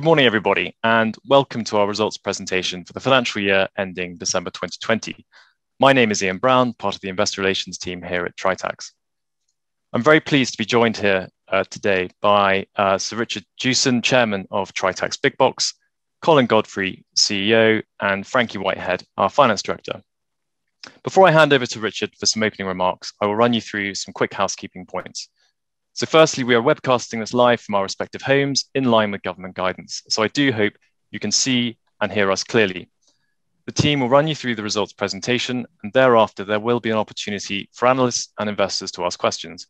Good morning, everybody, and welcome to our results presentation for the financial year ending December 2020. My name is Ian Brown, part of the investor relations team here at Tritax. I'm very pleased to be joined here uh, today by uh, Sir Richard Jewson, Chairman of Tritax Big Box, Colin Godfrey, CEO, and Frankie Whitehead, our Finance Director. Before I hand over to Richard for some opening remarks, I will run you through some quick housekeeping points. So firstly, we are webcasting this live from our respective homes in line with government guidance. So I do hope you can see and hear us clearly. The team will run you through the results presentation and thereafter there will be an opportunity for analysts and investors to ask questions.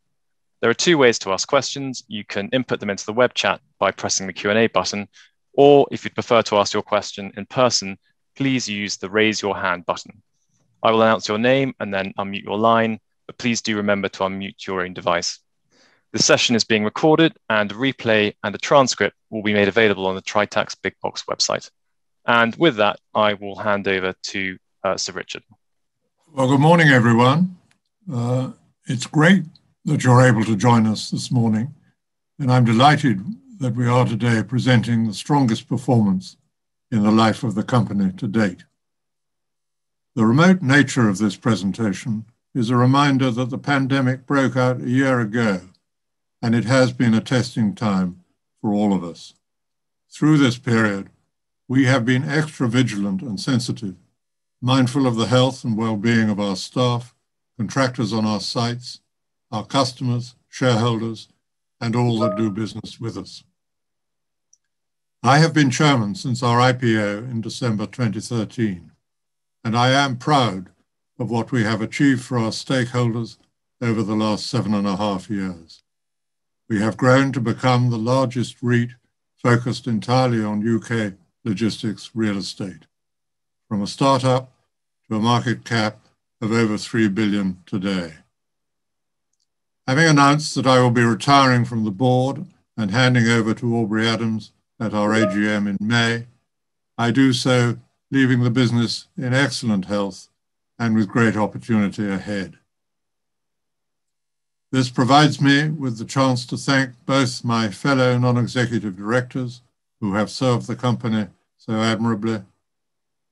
There are two ways to ask questions. You can input them into the web chat by pressing the Q&A button, or if you'd prefer to ask your question in person, please use the raise your hand button. I will announce your name and then unmute your line, but please do remember to unmute your own device. The session is being recorded and a replay and a transcript will be made available on the Tritax Big Box website. And with that, I will hand over to uh, Sir Richard. Well, good morning, everyone. Uh, it's great that you're able to join us this morning, and I'm delighted that we are today presenting the strongest performance in the life of the company to date. The remote nature of this presentation is a reminder that the pandemic broke out a year ago and it has been a testing time for all of us. Through this period, we have been extra vigilant and sensitive, mindful of the health and well-being of our staff, contractors on our sites, our customers, shareholders, and all that do business with us. I have been chairman since our IPO in December 2013, and I am proud of what we have achieved for our stakeholders over the last seven and a half years. We have grown to become the largest REIT focused entirely on UK logistics real estate, from a startup to a market cap of over 3 billion today. Having announced that I will be retiring from the board and handing over to Aubrey Adams at our AGM in May, I do so leaving the business in excellent health and with great opportunity ahead. This provides me with the chance to thank both my fellow non-executive directors who have served the company so admirably,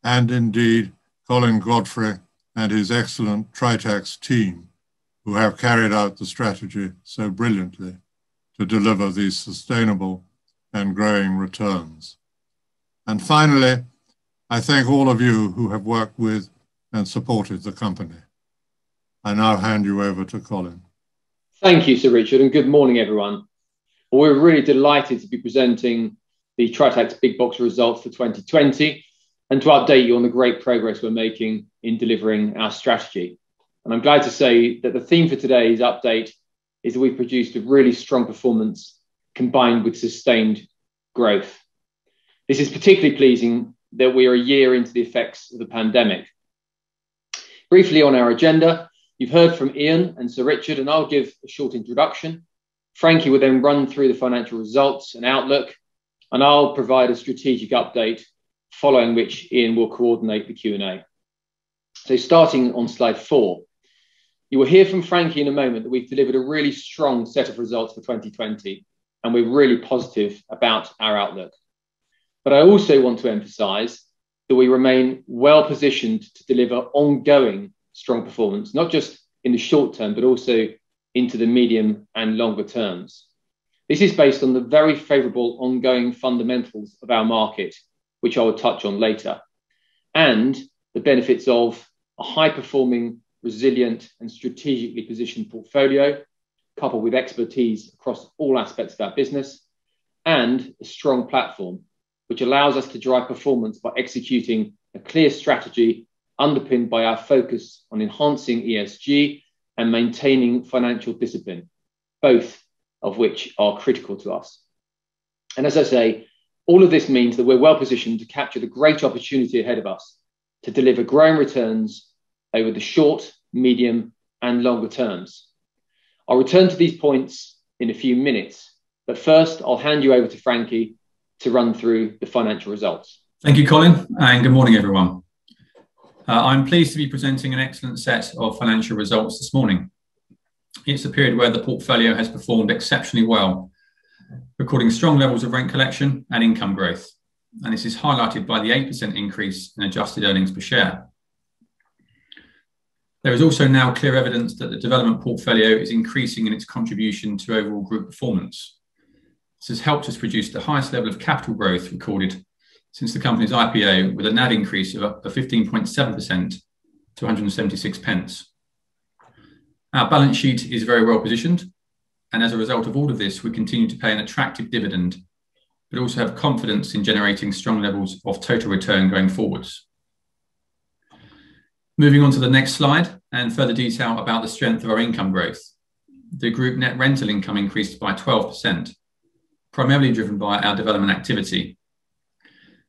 and indeed Colin Godfrey and his excellent Tritax team who have carried out the strategy so brilliantly to deliver these sustainable and growing returns. And finally, I thank all of you who have worked with and supported the company. I now hand you over to Colin. Thank you, Sir Richard, and good morning, everyone. We're really delighted to be presenting the Tritax Big Box results for 2020 and to update you on the great progress we're making in delivering our strategy. And I'm glad to say that the theme for today's update is that we've produced a really strong performance combined with sustained growth. This is particularly pleasing that we are a year into the effects of the pandemic. Briefly on our agenda, You've heard from Ian and Sir Richard, and I'll give a short introduction. Frankie will then run through the financial results and outlook, and I'll provide a strategic update, following which Ian will coordinate the Q&A. So starting on slide four, you will hear from Frankie in a moment that we've delivered a really strong set of results for 2020, and we're really positive about our outlook. But I also want to emphasize that we remain well positioned to deliver ongoing strong performance, not just in the short term, but also into the medium and longer terms. This is based on the very favorable ongoing fundamentals of our market, which I will touch on later, and the benefits of a high performing, resilient, and strategically positioned portfolio, coupled with expertise across all aspects of our business, and a strong platform, which allows us to drive performance by executing a clear strategy underpinned by our focus on enhancing ESG and maintaining financial discipline, both of which are critical to us. And as I say, all of this means that we're well positioned to capture the great opportunity ahead of us to deliver growing returns over the short, medium, and longer terms. I'll return to these points in a few minutes, but first I'll hand you over to Frankie to run through the financial results. Thank you, Colin, and good morning, everyone. Uh, I'm pleased to be presenting an excellent set of financial results this morning. It's a period where the portfolio has performed exceptionally well. Recording strong levels of rent collection and income growth. And this is highlighted by the 8% increase in adjusted earnings per share. There is also now clear evidence that the development portfolio is increasing in its contribution to overall group performance. This has helped us produce the highest level of capital growth recorded since the company's IPO, with a NAV increase of 15.7% to 176 pence. Our balance sheet is very well positioned, and as a result of all of this, we continue to pay an attractive dividend, but also have confidence in generating strong levels of total return going forwards. Moving on to the next slide and further detail about the strength of our income growth. The group net rental income increased by 12%, primarily driven by our development activity.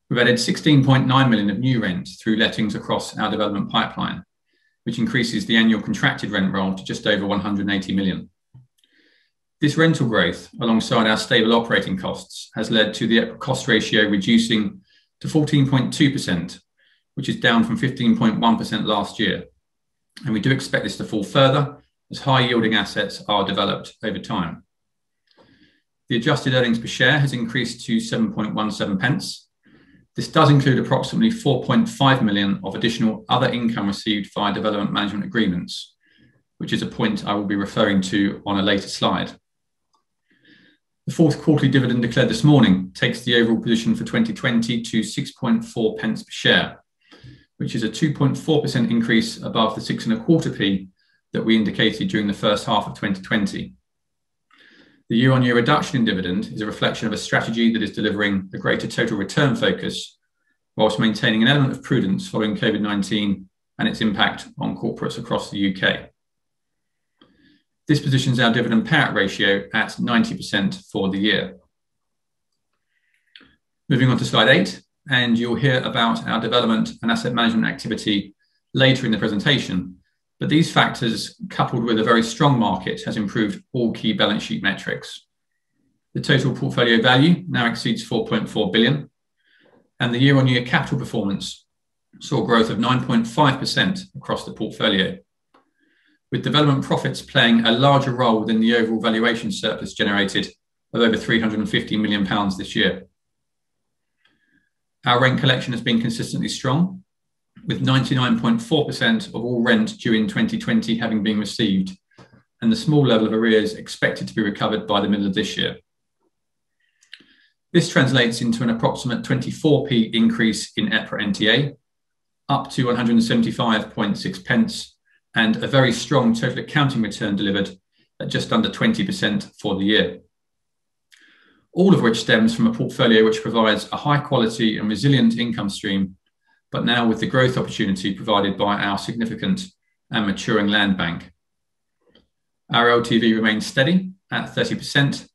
We've added 16.9 million of new rent through lettings across our development pipeline, which increases the annual contracted rent roll to just over 180 million. This rental growth, alongside our stable operating costs, has led to the cost ratio reducing to 14.2%, which is down from 15.1% last year. And we do expect this to fall further as high yielding assets are developed over time. The adjusted earnings per share has increased to 7.17 pence. This does include approximately 4.5 million of additional other income received via development management agreements, which is a point I will be referring to on a later slide. The fourth quarterly dividend declared this morning takes the overall position for 2020 to 6.4 pence per share, which is a 2.4% increase above the six and a quarter p that we indicated during the first half of 2020. The year-on-year reduction in dividend is a reflection of a strategy that is delivering a greater total return focus, whilst maintaining an element of prudence following COVID-19 and its impact on corporates across the UK. This positions our dividend payout ratio at 90% for the year. Moving on to slide eight, and you'll hear about our development and asset management activity later in the presentation. But these factors, coupled with a very strong market, has improved all key balance sheet metrics. The total portfolio value now exceeds 4.4 billion, and the year-on-year capital performance saw growth of 9.5% across the portfolio, with development profits playing a larger role within the overall valuation surplus generated of over 350 million pounds this year. Our rent collection has been consistently strong, with 99.4% of all rent due in 2020 having been received, and the small level of arrears expected to be recovered by the middle of this year. This translates into an approximate 24p increase in EPRA NTA, up to 175.6 pence, and a very strong total accounting return delivered at just under 20% for the year all of which stems from a portfolio which provides a high quality and resilient income stream, but now with the growth opportunity provided by our significant and maturing land bank. Our LTV remains steady at 30%,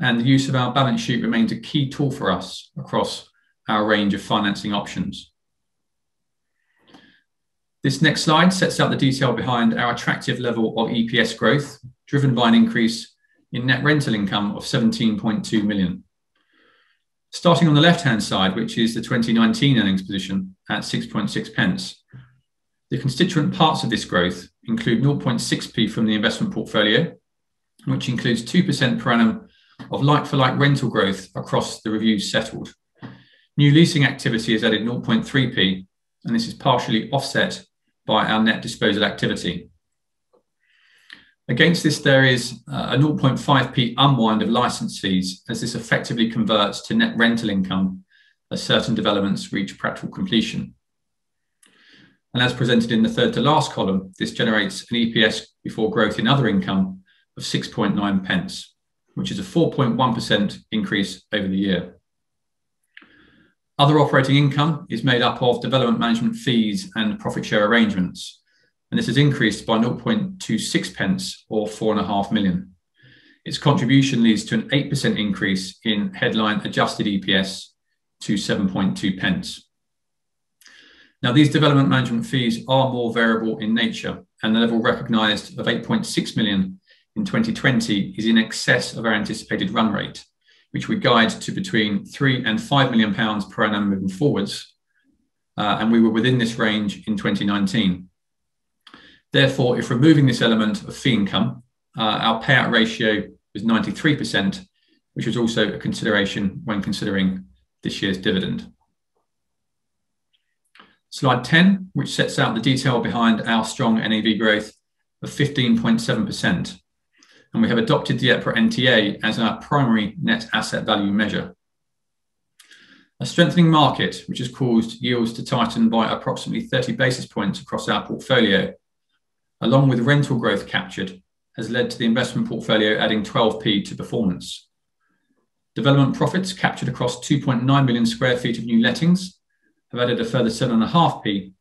and the use of our balance sheet remains a key tool for us across our range of financing options. This next slide sets out the detail behind our attractive level of EPS growth, driven by an increase in net rental income of 17.2 million. Starting on the left-hand side, which is the 2019 earnings position at 6.6 pence. The constituent parts of this growth include 0.6p from the investment portfolio, which includes 2% per annum of like-for-like rental growth across the reviews settled. New leasing activity has added 0.3p, and this is partially offset by our net disposal activity. Against this, there is uh, a 0.5p unwind of license fees, as this effectively converts to net rental income as certain developments reach practical completion. And as presented in the third to last column, this generates an EPS before growth in other income of 6.9 pence, which is a 4.1% increase over the year. Other operating income is made up of development management fees and profit share arrangements, and this has increased by 0.26 pence or 4.5 million. Its contribution leads to an 8% increase in headline adjusted EPS to 7.2 pence. Now, these development management fees are more variable in nature, and the level recognised of 8.6 million in 2020 is in excess of our anticipated run rate, which we guide to between three and five million pounds per annum moving forwards. Uh, and we were within this range in 2019. Therefore, if removing this element of fee income, uh, our payout ratio was 93%, which was also a consideration when considering this year's dividend. Slide 10, which sets out the detail behind our strong NAV growth of 15.7%. And we have adopted the EPRA NTA as our primary net asset value measure. A strengthening market, which has caused yields to tighten by approximately 30 basis points across our portfolio, along with rental growth captured, has led to the investment portfolio adding 12p to performance. Development profits captured across 2.9 million square feet of new lettings have added a further 7.5p,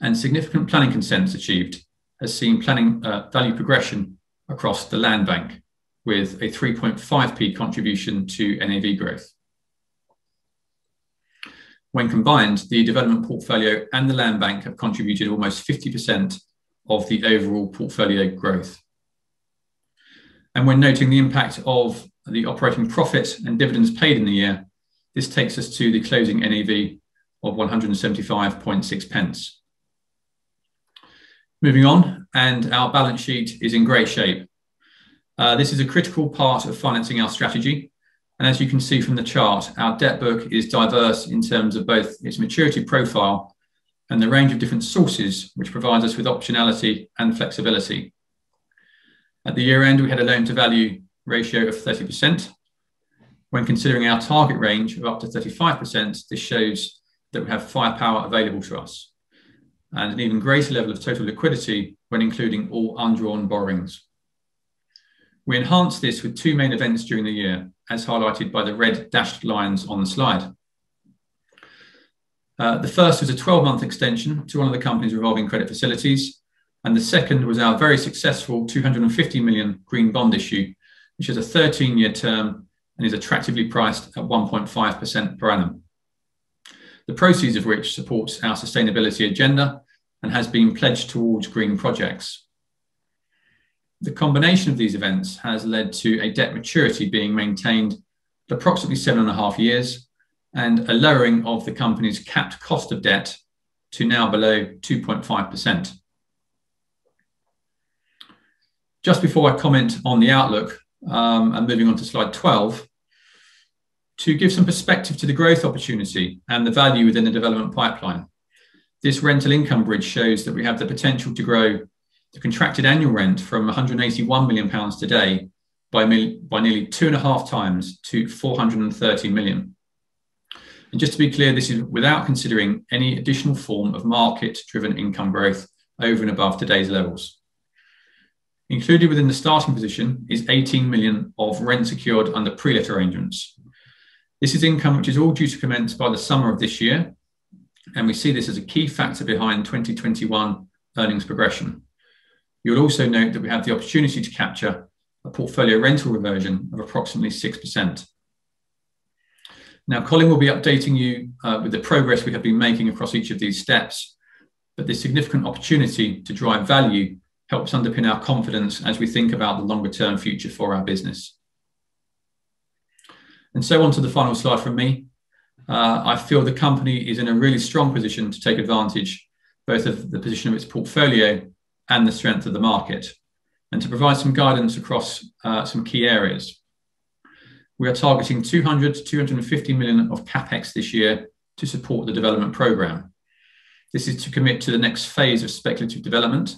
and significant planning consents achieved has seen planning uh, value progression across the land bank, with a 3.5p contribution to NAV growth. When combined, the development portfolio and the land bank have contributed almost 50% of the overall portfolio growth. And when noting the impact of the operating profit and dividends paid in the year, this takes us to the closing NAV of 175.6 pence. Moving on, and our balance sheet is in great shape. Uh, this is a critical part of financing our strategy. And as you can see from the chart, our debt book is diverse in terms of both its maturity profile and the range of different sources, which provides us with optionality and flexibility. At the year end, we had a loan to value ratio of 30%. When considering our target range of up to 35%, this shows that we have firepower available to us and an even greater level of total liquidity when including all undrawn borrowings. We enhanced this with two main events during the year, as highlighted by the red dashed lines on the slide. Uh, the first was a 12 month extension to one of the company's revolving credit facilities, and the second was our very successful 250 million green bond issue, which has a 13 year term and is attractively priced at 1.5% per annum. The proceeds of which supports our sustainability agenda and has been pledged towards green projects. The combination of these events has led to a debt maturity being maintained at approximately seven and a half years and a lowering of the company's capped cost of debt to now below 2.5%. Just before I comment on the outlook, um, and moving on to slide 12, to give some perspective to the growth opportunity and the value within the development pipeline. This rental income bridge shows that we have the potential to grow the contracted annual rent from 181 million pounds today by, by nearly two and a half times to 430 million. And just to be clear, this is without considering any additional form of market driven income growth over and above today's levels. Included within the starting position is 18 million of rent secured under pre-let arrangements. This is income which is all due to commence by the summer of this year, and we see this as a key factor behind 2021 earnings progression. You'll also note that we have the opportunity to capture a portfolio rental reversion of approximately 6%. Now, Colin will be updating you uh, with the progress we have been making across each of these steps, but this significant opportunity to drive value helps underpin our confidence as we think about the longer term future for our business. And so on to the final slide from me. Uh, I feel the company is in a really strong position to take advantage both of the position of its portfolio and the strength of the market, and to provide some guidance across uh, some key areas. We are targeting 200 to 250 million of capex this year to support the development program. This is to commit to the next phase of speculative development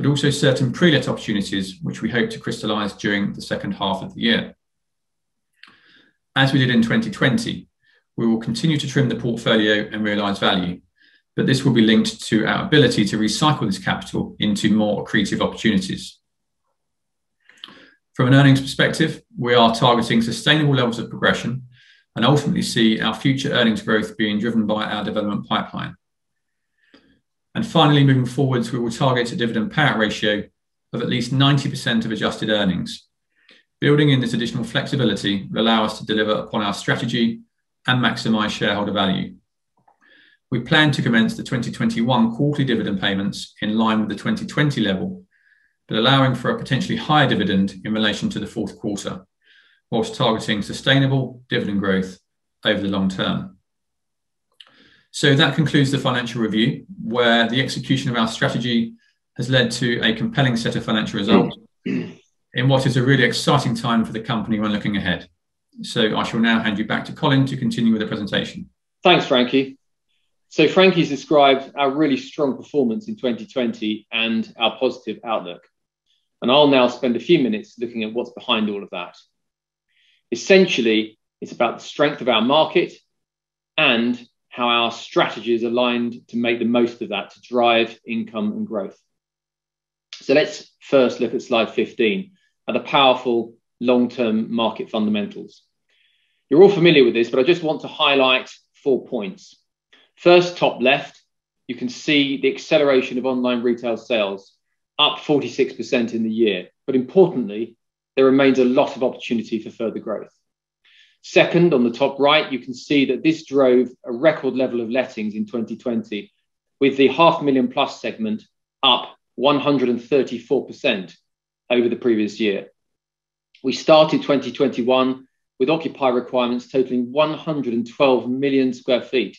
but also certain pre-let opportunities, which we hope to crystallize during the second half of the year. As we did in 2020, we will continue to trim the portfolio and realize value, but this will be linked to our ability to recycle this capital into more accretive opportunities. From an earnings perspective, we are targeting sustainable levels of progression and ultimately see our future earnings growth being driven by our development pipeline. And finally, moving forwards, we will target a dividend payout ratio of at least 90% of adjusted earnings. Building in this additional flexibility will allow us to deliver upon our strategy and maximize shareholder value. We plan to commence the 2021 quarterly dividend payments in line with the 2020 level, but allowing for a potentially higher dividend in relation to the fourth quarter, whilst targeting sustainable dividend growth over the long term. So that concludes the financial review, where the execution of our strategy has led to a compelling set of financial results. in what is a really exciting time for the company when looking ahead. So I shall now hand you back to Colin to continue with the presentation. Thanks, Frankie. So Frankie's described our really strong performance in 2020 and our positive outlook. And I'll now spend a few minutes looking at what's behind all of that. Essentially, it's about the strength of our market and how our strategy is aligned to make the most of that to drive income and growth. So let's first look at slide 15 at the powerful long term market fundamentals. You're all familiar with this, but I just want to highlight four points. First, top left, you can see the acceleration of online retail sales, up 46% in the year. But importantly, there remains a lot of opportunity for further growth. Second, on the top right, you can see that this drove a record level of lettings in 2020, with the half million plus segment up 134% over the previous year. We started 2021 with occupier requirements totaling 112 million square feet.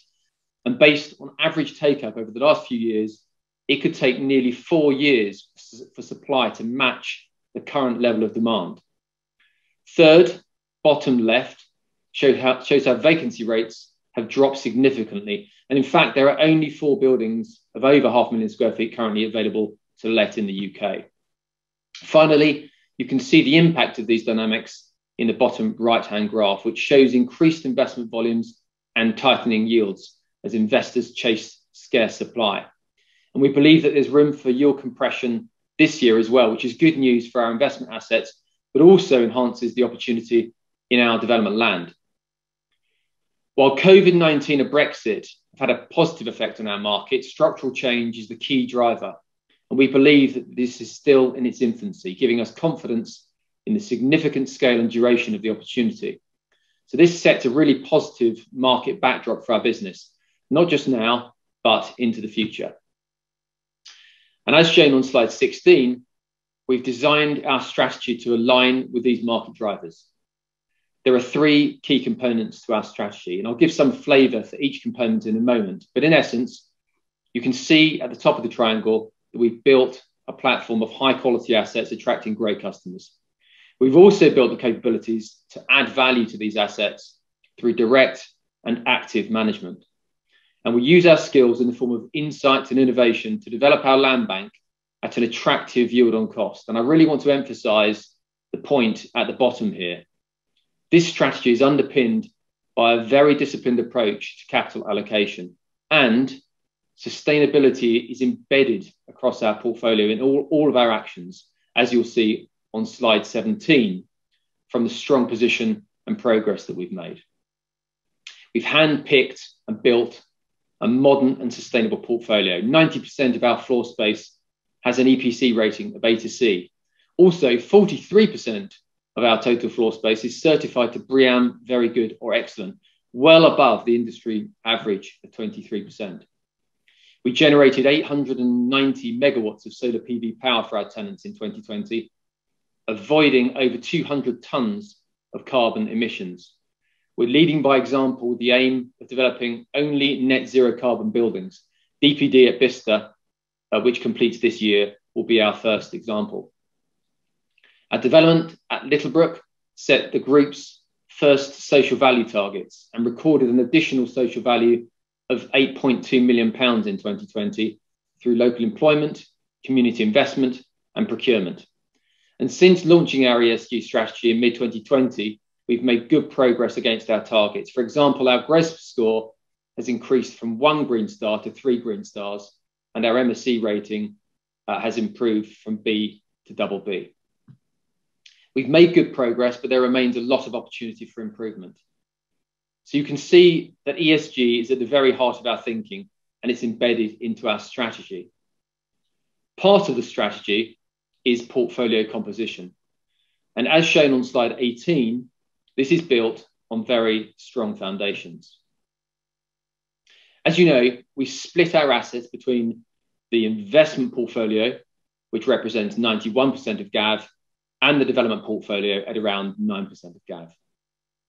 And based on average take up over the last few years, it could take nearly four years for supply to match the current level of demand. Third, bottom left, how, shows how vacancy rates have dropped significantly. And in fact, there are only four buildings of over half a million square feet currently available to let in the UK. Finally, you can see the impact of these dynamics in the bottom right hand graph, which shows increased investment volumes and tightening yields as investors chase scarce supply. And we believe that there's room for yield compression this year as well, which is good news for our investment assets, but also enhances the opportunity in our development land. While COVID 19 and Brexit have had a positive effect on our market, structural change is the key driver. And we believe that this is still in its infancy, giving us confidence in the significant scale and duration of the opportunity. So this sets a really positive market backdrop for our business, not just now, but into the future. And as shown on slide 16, we've designed our strategy to align with these market drivers. There are three key components to our strategy, and I'll give some flavor for each component in a moment. But in essence, you can see at the top of the triangle that we've built a platform of high quality assets attracting great customers. We've also built the capabilities to add value to these assets through direct and active management. And we use our skills in the form of insights and innovation to develop our land bank at an attractive yield on cost. And I really want to emphasize the point at the bottom here. This strategy is underpinned by a very disciplined approach to capital allocation and sustainability is embedded across our portfolio in all, all of our actions, as you'll see on slide 17 from the strong position and progress that we've made. We've handpicked and built a modern and sustainable portfolio. 90% of our floor space has an EPC rating of A to C. Also, 43% of our total floor space is certified to BREEAM Very Good or Excellent, well above the industry average of 23%. We generated 890 megawatts of solar PV power for our tenants in 2020, avoiding over 200 tons of carbon emissions. We're leading by example with the aim of developing only net zero carbon buildings. DPD at Bicester, uh, which completes this year, will be our first example. Our development at Littlebrook set the group's first social value targets and recorded an additional social value of 8.2 million pounds in 2020 through local employment, community investment, and procurement. And since launching our ESG strategy in mid 2020, we've made good progress against our targets. For example, our GRESB score has increased from one green star to three green stars, and our MSCI rating uh, has improved from B to double B. We've made good progress, but there remains a lot of opportunity for improvement. So you can see that ESG is at the very heart of our thinking and it's embedded into our strategy. Part of the strategy is portfolio composition. And as shown on slide 18, this is built on very strong foundations. As you know, we split our assets between the investment portfolio, which represents 91% of GAV, and the development portfolio at around 9% of GAV.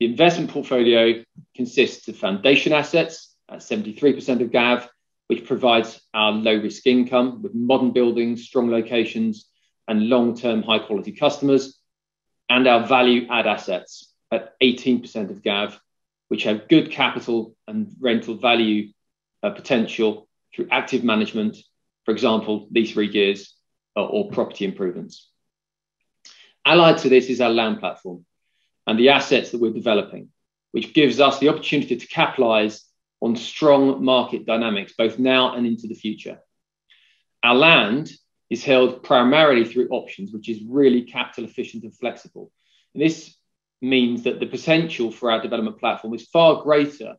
The investment portfolio consists of foundation assets at 73% of GAV, which provides our low risk income with modern buildings, strong locations, and long term high quality customers. and our value add assets at 18% of GAV, which have good capital and rental value uh, potential through active management, for example, lease re-gears or, or property improvements. Allied to this is our land platform and the assets that we're developing, which gives us the opportunity to capitalize on strong market dynamics, both now and into the future. Our land is held primarily through options, which is really capital efficient and flexible. This means that the potential for our development platform is far greater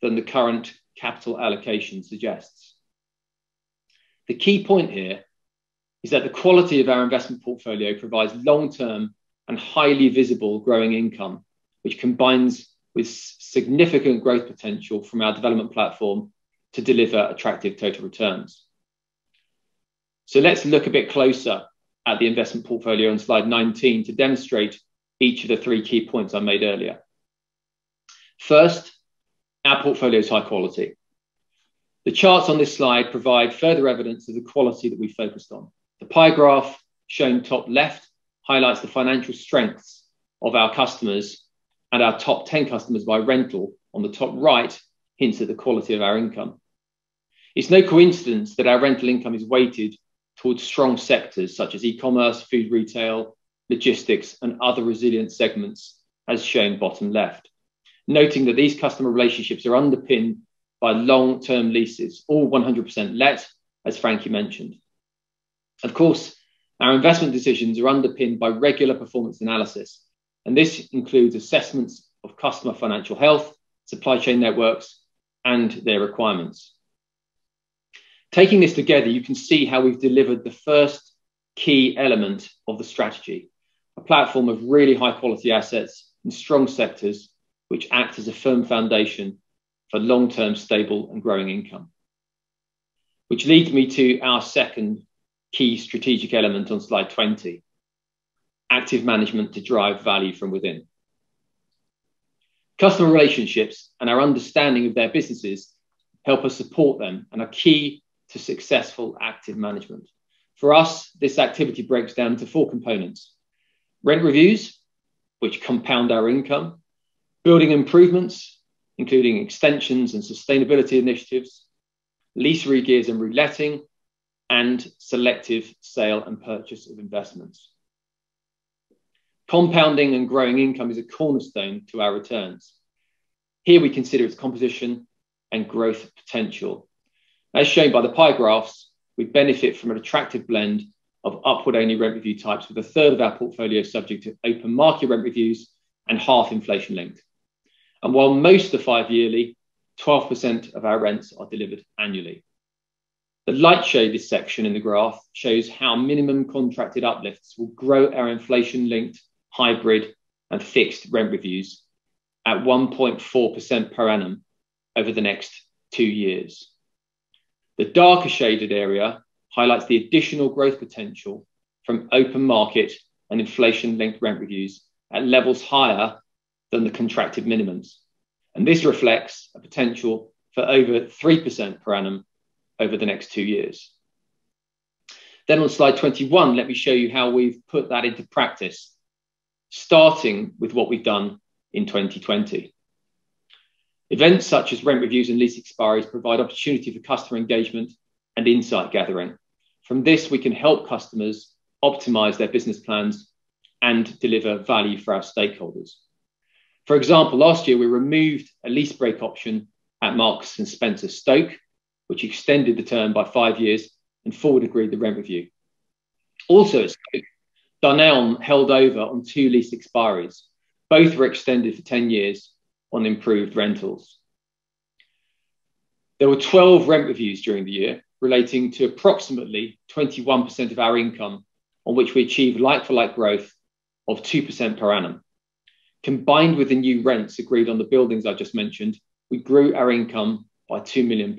than the current capital allocation suggests. The key point here is that the quality of our investment portfolio provides long-term and highly visible growing income, which combines with significant growth potential from our development platform to deliver attractive total returns. So let's look a bit closer at the investment portfolio on slide 19 to demonstrate each of the three key points I made earlier. First, our portfolio is high quality. The charts on this slide provide further evidence of the quality that we focused on. The pie graph shown top left highlights the financial strengths of our customers and our top 10 customers by rental on the top right hints at the quality of our income. It's no coincidence that our rental income is weighted towards strong sectors such as e-commerce, food retail, logistics, and other resilient segments, as shown bottom left. Noting that these customer relationships are underpinned by long-term leases, all 100% let, as Frankie mentioned. Of course, our investment decisions are underpinned by regular performance analysis, and this includes assessments of customer financial health, supply chain networks, and their requirements. Taking this together, you can see how we've delivered the first key element of the strategy, a platform of really high quality assets in strong sectors which act as a firm foundation for long-term stable and growing income. Which leads me to our second key strategic element on slide 20, active management to drive value from within. Customer relationships and our understanding of their businesses help us support them and are key to successful active management. For us, this activity breaks down into four components rent reviews, which compound our income, building improvements, including extensions and sustainability initiatives, lease re-gears and reletting, and selective sale and purchase of investments. Compounding and growing income is a cornerstone to our returns. Here we consider its composition and growth potential. As shown by the pie graphs, we benefit from an attractive blend of upward-only rent review types, with a third of our portfolio subject to open market rent reviews and half inflation linked. And while most are five yearly, 12% of our rents are delivered annually. The light shaded section in the graph shows how minimum contracted uplifts will grow our inflation linked, hybrid, and fixed rent reviews at 1.4% per annum over the next two years. The darker shaded area highlights the additional growth potential from open market and inflation linked rent reviews at levels higher than the contracted minimums. And this reflects a potential for over 3% per annum over the next two years. Then on slide 21, let me show you how we've put that into practice, starting with what we've done in 2020. Events such as rent reviews and lease expiries provide opportunity for customer engagement and insight gathering. From this, we can help customers optimize their business plans and deliver value for our stakeholders. For example, last year we removed a lease break option at Marks and Spencer Stoke which extended the term by five years and forward agreed the rent review. Also at Stoke, Dunelm held over on two lease expiries. Both were extended for 10 years on improved rentals. There were 12 rent reviews during the year, relating to approximately 21% of our income, on which we achieved like for like growth of 2% per annum. Combined with the new rents agreed on the buildings I just mentioned, we grew our income by £2 million.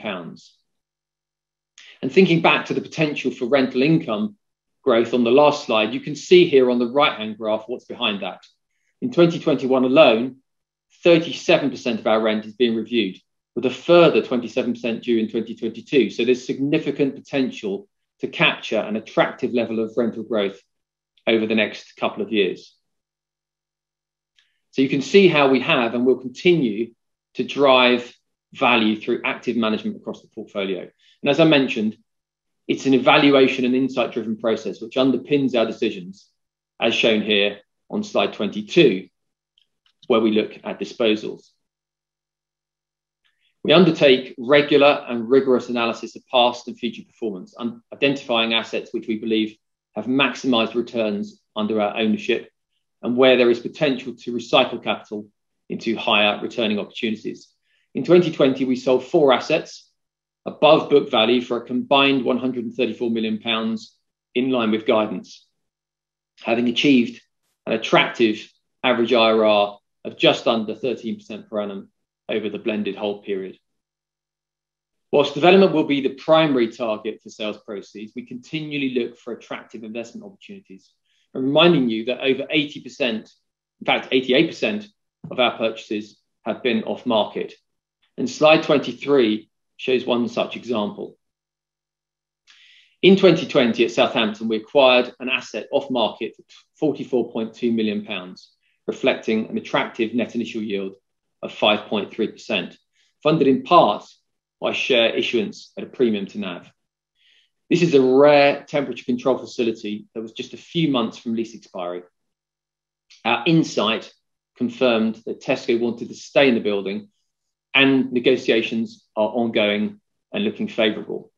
And thinking back to the potential for rental income growth on the last slide, you can see here on the right hand graph what's behind that. In 2021 alone, 37% of our rent is being reviewed, with a further 27% due in 2022. So there's significant potential to capture an attractive level of rental growth over the next couple of years. So you can see how we have and will continue to drive value through active management across the portfolio. And as I mentioned, it's an evaluation and insight driven process which underpins our decisions, as shown here on slide 22, where we look at disposals. We undertake regular and rigorous analysis of past and future performance, identifying assets which we believe have maximized returns under our ownership and where there is potential to recycle capital into higher returning opportunities. In 2020, we sold four assets above book value for a combined 134 million pounds in line with guidance, having achieved an attractive average IRR of just under 13% per annum over the blended hold period. Whilst development will be the primary target for sales proceeds, we continually look for attractive investment opportunities. And reminding you that over 80%, in fact, 88% of our purchases have been off market. And slide 23 shows one such example. In 2020 at Southampton, we acquired an asset off market for 44.2 million pounds, reflecting an attractive net initial yield of 5.3%, funded in part by share issuance at a premium to NAV. This is a rare temperature control facility that was just a few months from lease expiry. Our insight confirmed that Tesco wanted to stay in the building and negotiations are ongoing and looking favourable.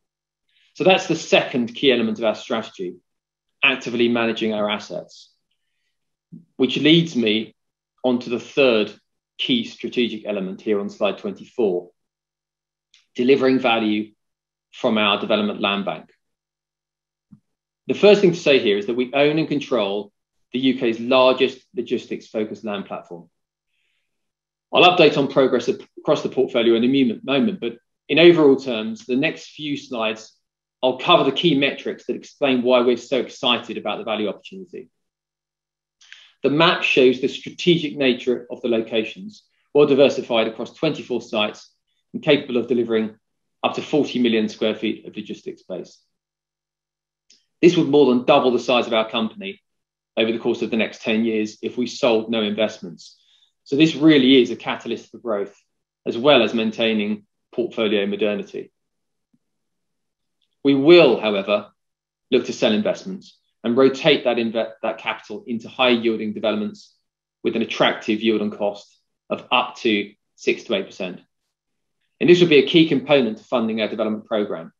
So that's the second key element of our strategy, actively managing our assets, which leads me onto the third key strategic element here on slide 24, delivering value from our development land bank. The first thing to say here is that we own and control the UK's largest logistics focused land platform. I'll update on progress across the portfolio in a moment, but in overall terms, the next few slides, I'll cover the key metrics that explain why we're so excited about the value opportunity. The map shows the strategic nature of the locations, well diversified across 24 sites and capable of delivering up to 40 million square feet of logistics space. This would more than double the size of our company over the course of the next 10 years if we sold no investments. So this really is a catalyst for growth, as well as maintaining portfolio modernity. We will, however, look to sell investments and rotate that, inve- that capital into high yielding developments with an attractive yield on cost of up to 6 to 8%. And this will be a key component to funding our development program.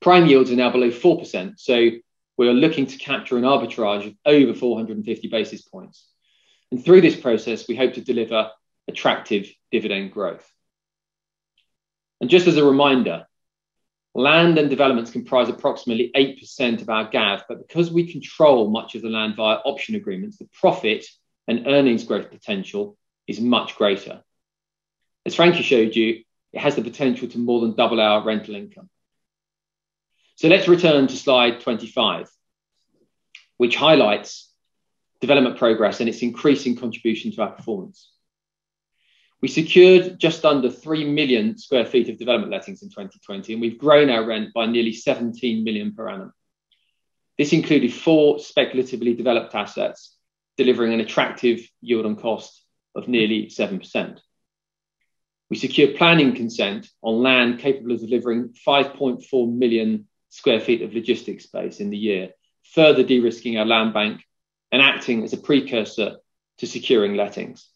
Prime yields are now below 4%, so we are looking to capture an arbitrage of over 450 basis points. And through this process, we hope to deliver attractive dividend growth. And just as a reminder, land and developments comprise approximately 8% of our GAV, but because we control much of the land via option agreements, the profit and earnings growth potential is much greater. As Frankie showed you, it has the potential to more than double our rental income. So let's return to slide 25, which highlights development progress and its increasing contribution to our performance. We secured just under 3 million square feet of development lettings in 2020, and we've grown our rent by nearly 17 million per annum. This included four speculatively developed assets, delivering an attractive yield on cost of nearly 7%. We secured planning consent on land capable of delivering 5.4 million square feet of logistics space in the year, further de risking our land bank and acting as a precursor to securing lettings.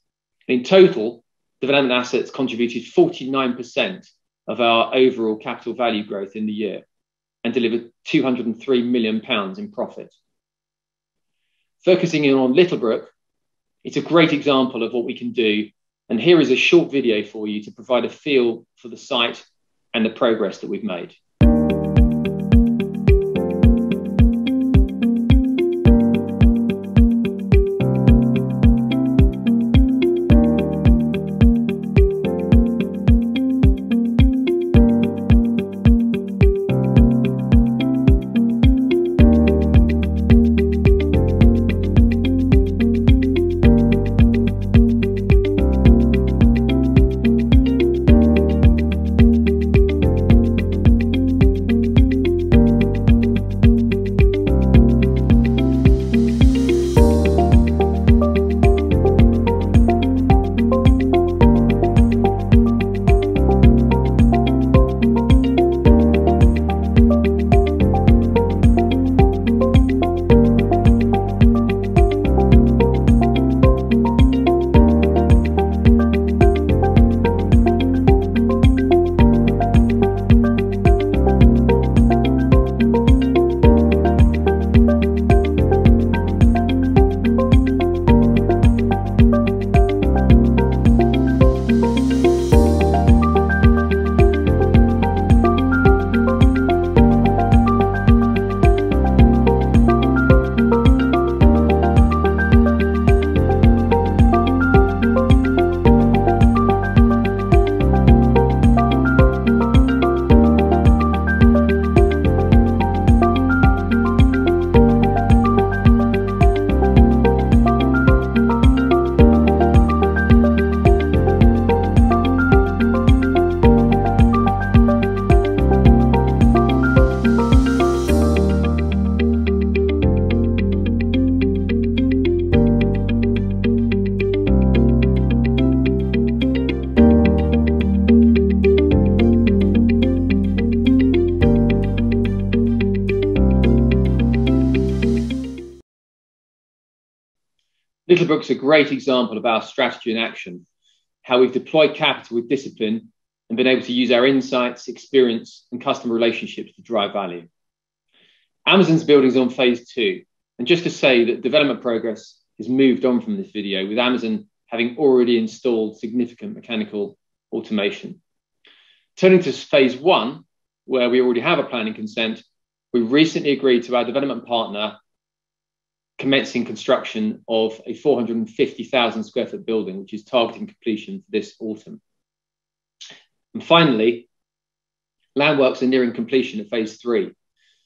In total, development assets contributed 49% of our overall capital value growth in the year and delivered 203 million pounds in profit. Focusing in on Littlebrook, it's a great example of what we can do and here is a short video for you to provide a feel for the site and the progress that we've made. Littlebrook's a great example of our strategy in action, how we've deployed capital with discipline and been able to use our insights, experience, and customer relationships to drive value. Amazon's building is on phase two. And just to say that development progress has moved on from this video, with Amazon having already installed significant mechanical automation. Turning to phase one, where we already have a planning consent, we recently agreed to our development partner commencing construction of a 450,000 square foot building, which is targeting completion this autumn. And finally, land works are nearing completion of phase three,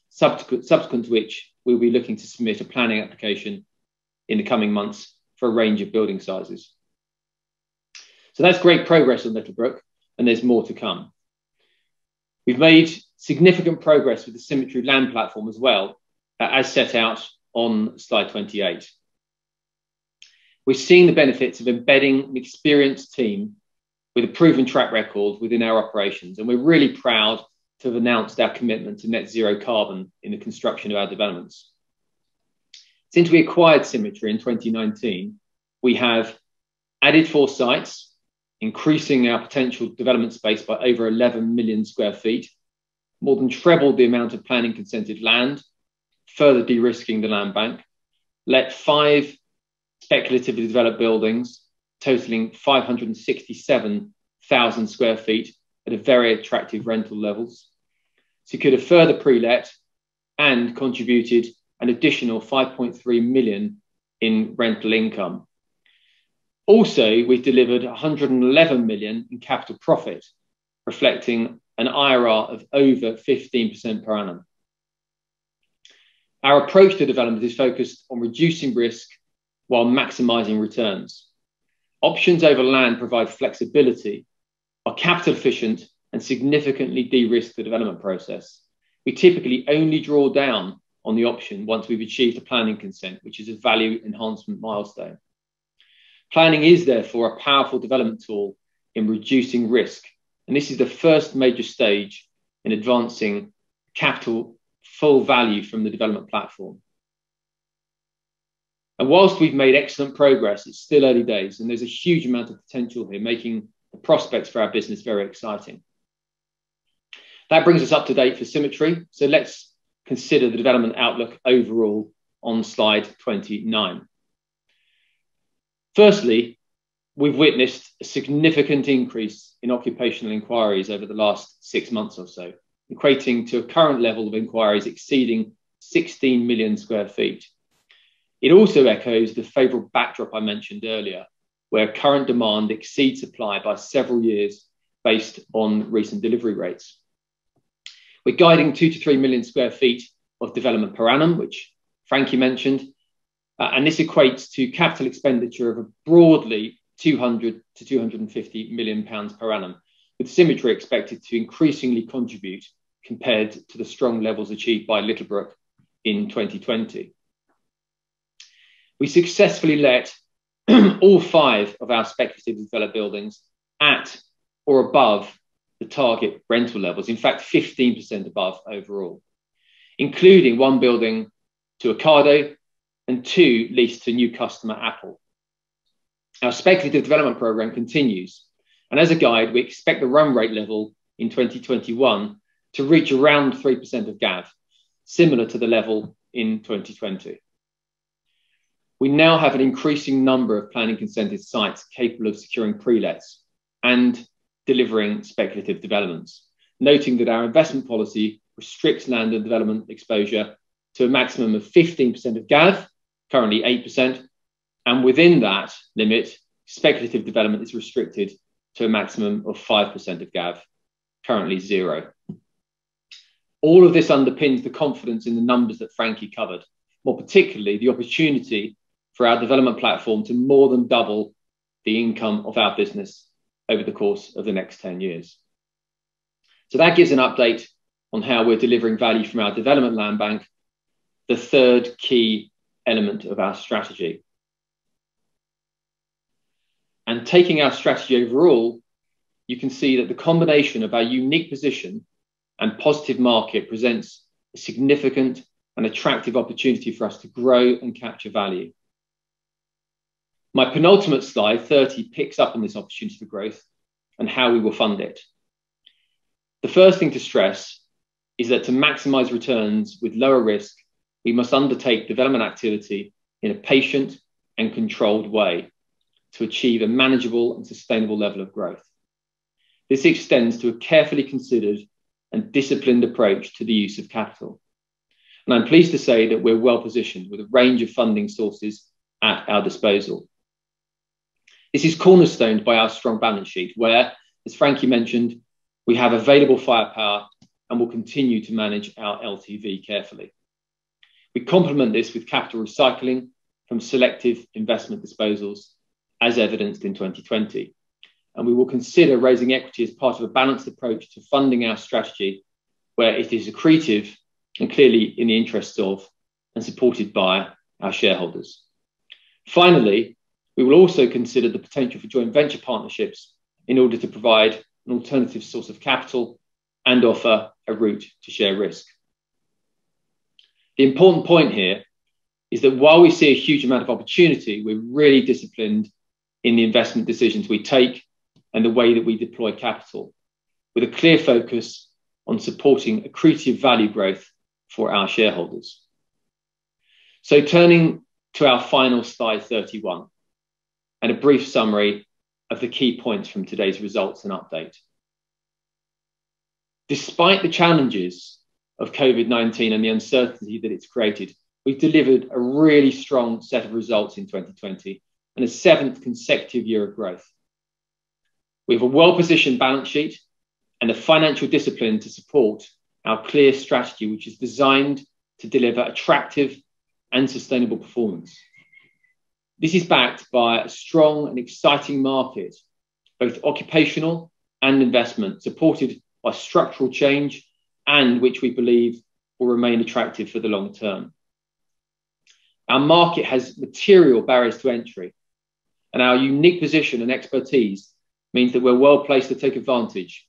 subsequent, subsequent to which we'll be looking to submit a planning application in the coming months for a range of building sizes. So that's great progress on Littlebrook, and there's more to come. We've made significant progress with the Symmetry land platform as well, as set out on slide 28. We're seeing the benefits of embedding an experienced team with a proven track record within our operations, and we're really proud to have announced our commitment to net zero carbon in the construction of our developments. Since we acquired Symmetry in 2019, we have added four sites, increasing our potential development space by over 11 million square feet, more than trebled the amount of planning consented land, further de risking the land bank, let five speculatively developed buildings totaling 567,000 square feet at a very attractive rental levels, secured a further pre let, and contributed an additional 5.3 million in rental income. Also, we've delivered 111 million in capital profit, reflecting an IRR of over 15% per annum. Our approach to development is focused on reducing risk while maximizing returns. Options over land provide flexibility, are capital efficient, and significantly de risk the development process. We typically only draw down on the option once we've achieved a planning consent, which is a value enhancement milestone. Planning is therefore a powerful development tool in reducing risk, and this is the first major stage in advancing capital full value from the development platform. And whilst we've made excellent progress, it's still early days, and there's a huge amount of potential here, making the prospects for our business very exciting. That brings us up to date for symmetry. So let's consider the development outlook overall on slide 29. Firstly, we've witnessed a significant increase in occupational inquiries over the last six months or so, equating to a current level of inquiries exceeding 16 million square feet. It also echoes the favourable backdrop I mentioned earlier, where current demand exceeds supply by several years based on recent delivery rates. We're guiding two to three million square feet of development per annum, which Frankie mentioned. Uh, and this equates to capital expenditure of broadly 200 to 250 million pounds per annum, with Symmetry expected to increasingly contribute compared to the strong levels achieved by Littlebrook in 2020. We successfully let all five of our speculative developed buildings at or above the target rental levels, in fact, 15% above overall, including one building to Ocado and two leased to new customer Apple. Our speculative development program continues, and as a guide, we expect the run rate level in 2021 to reach around 3% of GAV, similar to the level in 2020. We now have an increasing number of planning consented sites capable of securing pre-lets and delivering speculative developments, noting that our investment policy restricts land and development exposure to a maximum of 15% of GAV, currently 8%, and within that limit, speculative development is restricted to a maximum of 5% of GAV, currently zero. All of this underpins the confidence in the numbers that Frankie covered, more particularly the opportunity for our development platform to more than double the income of our business over the course of the next 10 years. So that gives an update on how we're delivering value from our development land bank, the third key element of our strategy. And taking our strategy overall, you can see that the combination of our unique position and positive market presents a significant and attractive opportunity for us to grow and capture value. My penultimate slide, 30, picks up on this opportunity for growth and how we will fund it. The first thing to stress is that to maximize returns with lower risk, we must undertake development activity in a patient and controlled way to achieve a manageable and sustainable level of growth. This extends to a carefully considered and disciplined approach to the use of capital. And I'm pleased to say that we're well positioned with a range of funding sources at our disposal. This is cornerstoned by our strong balance sheet, where, as Frankie mentioned, we have available firepower and will continue to manage our LTV carefully. We complement this with capital recycling from selective investment disposals, as evidenced in 2020. And we will consider raising equity as part of a balanced approach to funding our strategy, where it is accretive and clearly in the interests of and supported by our shareholders. Finally, we will also consider the potential for joint venture partnerships in order to provide an alternative source of capital and offer a route to share risk. The important point here is that while we see a huge amount of opportunity, we're really disciplined in the investment decisions we take and the way that we deploy capital, with a clear focus on supporting accretive value growth for our shareholders. So turning to our final slide 31 and a brief summary of the key points from today's results and update. Despite the challenges of COVID 19 and the uncertainty that it's created, we've delivered a really strong set of results in 2020 and a seventh consecutive year of growth. We have a well positioned balance sheet and the financial discipline to support our clear strategy, which is designed to deliver attractive and sustainable performance. This is backed by a strong and exciting market, both occupational and investment, supported by structural change and which we believe will remain attractive for the long term. Our market has material barriers to entry, and our unique position and expertise means that we're well placed to take advantage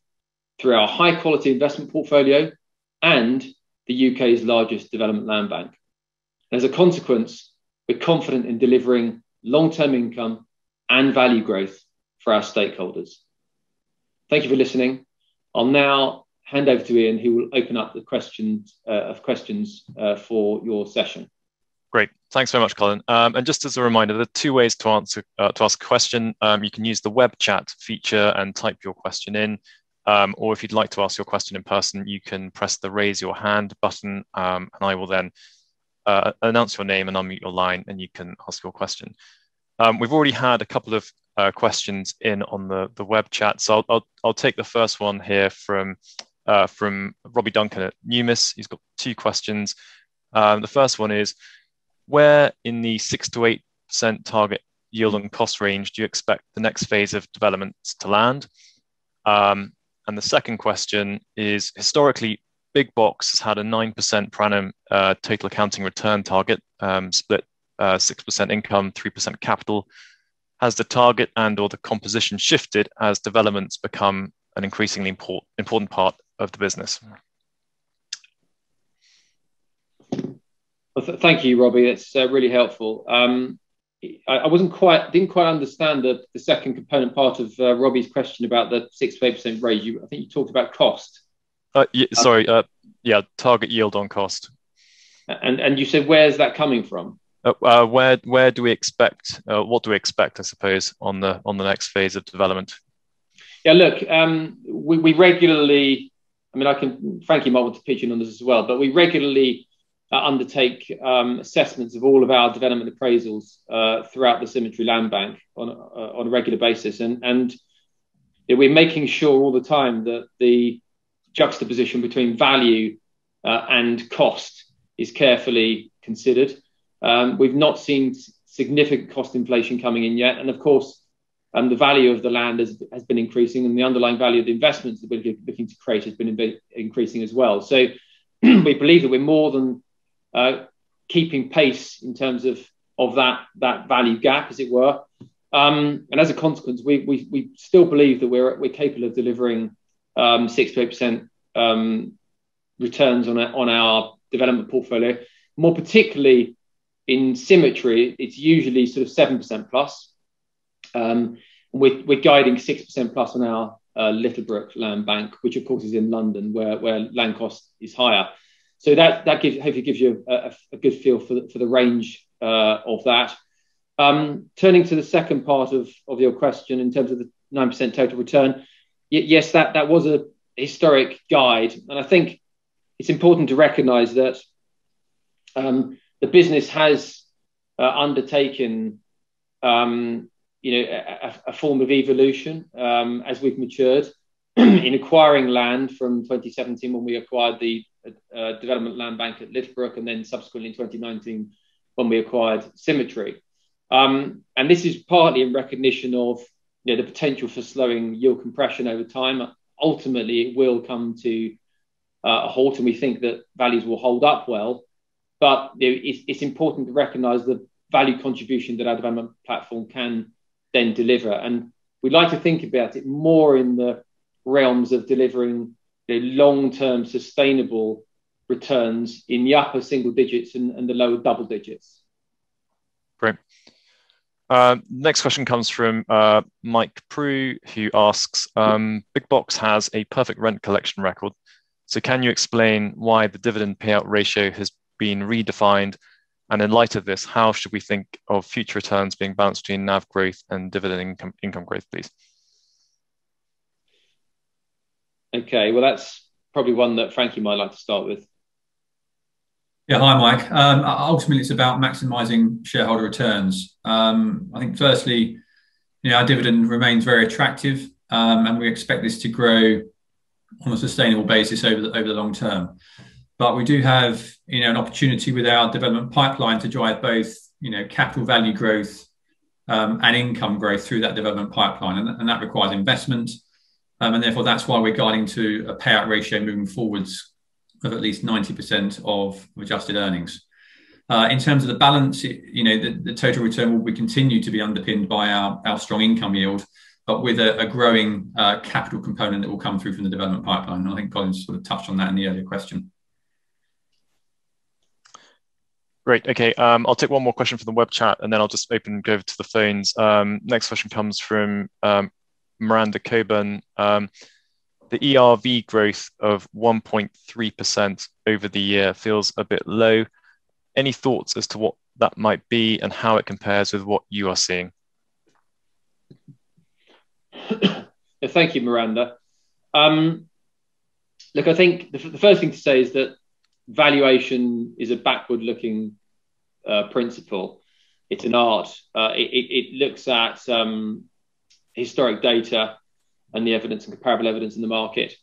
through our high quality investment portfolio and the UK's largest development land bank. As a consequence, we're confident in delivering long term income and value growth for our stakeholders. Thank you for listening. I'll now hand over to Ian, who will open up the questions uh, of questions uh, for your session. Great, thanks very much, Colin. Um, and just as a reminder, there are two ways to answer uh, to ask a question. Um, you can use the web chat feature and type your question in, um, or if you'd like to ask your question in person, you can press the raise your hand button, um, and I will then uh, announce your name and unmute your line, and you can ask your question. Um, we've already had a couple of uh, questions in on the, the web chat. So I'll, I'll, I'll take the first one here from, uh, from Robbie Duncan at Numis. He's got two questions. Um, the first one is, where in the 6 to 8% target yield on cost range do you expect the next phase of developments to land? Um, and the second question is, historically, Big Box has had a 9% per annum uh, total accounting return target, um, split uh, 6% income, 3% capital. Has the target and or the composition shifted as developments become an increasingly import, important part of the business? Well, th- thank you, Robbie. That's uh, really helpful. Um, I, I, wasn't quite didn't quite understand the, the second component part of uh, Robbie's question about the six to eight percent raise. You, I think you talked about cost. Uh, yeah, sorry, uh, yeah, target yield on cost. And and you said where's that coming from? Uh, uh, where where do we expect? Uh, what do we expect? I suppose on the on the next phase of development. Yeah, look, um, we, we regularly. I mean, I can. Frankie might want to pitch in on this as well, but we regularly uh, undertake um, assessments of all of our development appraisals uh, throughout the Symmetry Land Bank on uh, on a regular basis, and and we're making sure all the time that the juxtaposition between value and cost is carefully considered. Um, we've not seen significant cost inflation coming in yet. And of course, um, the value of the land has, has been increasing and the underlying value of the investments that we're looking to create has been increasing as well. So we believe that we're more than uh, keeping pace in terms of, of that, that value gap, as it were. Um, and as a consequence, we, we, we still believe that we're, we're capable of delivering um, 6 to 8% um, returns on, a, on our development portfolio, more particularly in symmetry, it's usually sort of 7% plus. Um, we're, we're guiding 6% plus on our uh, Littlebrook land bank, which of course is in London, where, where land cost is higher. So that that gives hopefully gives you a, a good feel for the, for the range uh, of that. Um, turning to the second part of, of your question in terms of the nine percent total return, yes, that that was a historic guide, and I think it's important to recognise that um, the business has uh, undertaken um, you know, a, a, form of evolution um, as we've matured in acquiring land from 2017 when we acquired the development land bank at Littlebrook and then subsequently in 2019 when we acquired Symmetry. Um, and this is partly in recognition of you know, the potential for slowing yield compression over time. Ultimately, it will come to uh, a halt, and we think that values will hold up well. But you know, it's, it's important to recognise the value contribution that our development platform can then deliver. And we'd like to think about it more in the realms of delivering the long-term sustainable returns in the upper single digits and, and the lower double digits. Great. Uh, next question comes from uh, Mike Prew, who asks um, Big Box has a perfect rent collection record. So, can you explain why the dividend payout ratio has been redefined and in light of this, how should we think of future returns being balanced between NAV growth and dividend income, income growth, please? Okay, well, that's probably one that Frankie might like to start with. Yeah, hi, Mike. Um, ultimately, it's about maximising shareholder returns. Um, I think, firstly, you know, our dividend remains very attractive, um, and we expect this to grow on a sustainable basis over the, over the long term. But we do have, you know, an opportunity with our development pipeline to drive both, you know, capital value growth um, and income growth through that development pipeline, and, and that requires investment. Um, and therefore, that's why we're guiding to a payout ratio moving forwards of at least 90% of adjusted earnings. Uh, in terms of the balance, you know, the, the, total return will be continue to be underpinned by our, our strong income yield, but with a, a growing uh, capital component that will come through from the development pipeline. And I think Colin sort of touched on that in the earlier question. Great. Okay. Um, I'll take one more question from the web chat and then I'll just open and go over to the phones. Um, next question comes from um, Miranda Cockburn. Um, the ERV growth of 1.3% over the year feels a bit low. Any thoughts as to what that might be and how it compares with what you are seeing? Thank you, Miranda. Um, look, I think the, the first thing to say is that valuation is a backward looking uh, principle. It's an art. Uh, it, it, looks at um, historic data and the evidence and comparable evidence in the market.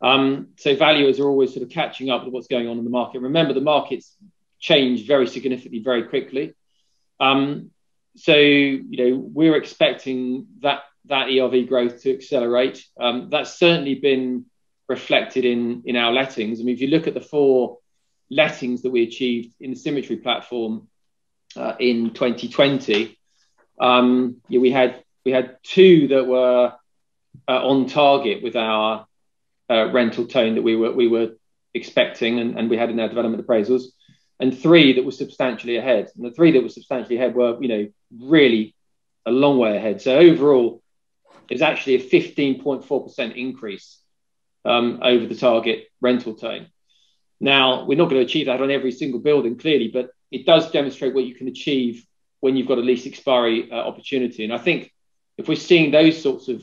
Um, so valuers are always sort of catching up with what's going on in the market. Remember, the markets change very significantly, very quickly. Um, so you know we're expecting that that ERV growth to accelerate. Um, that's certainly been reflected in in our lettings. I mean, if you look at the four lettings that we achieved in the Symmetry platform uh, in 2020, um, yeah, we had we had two that were uh, on target with our uh, rental tone that we were we were expecting and, and we had in our development appraisals, and three that were substantially ahead. And the three that were substantially ahead were you know really a long way ahead. So overall, it was actually a 15.4% increase um, over the target rental tone. Now, we're not going to achieve that on every single building, clearly, but it does demonstrate what you can achieve when you've got a lease expiry uh, opportunity. And I think if we're seeing those sorts of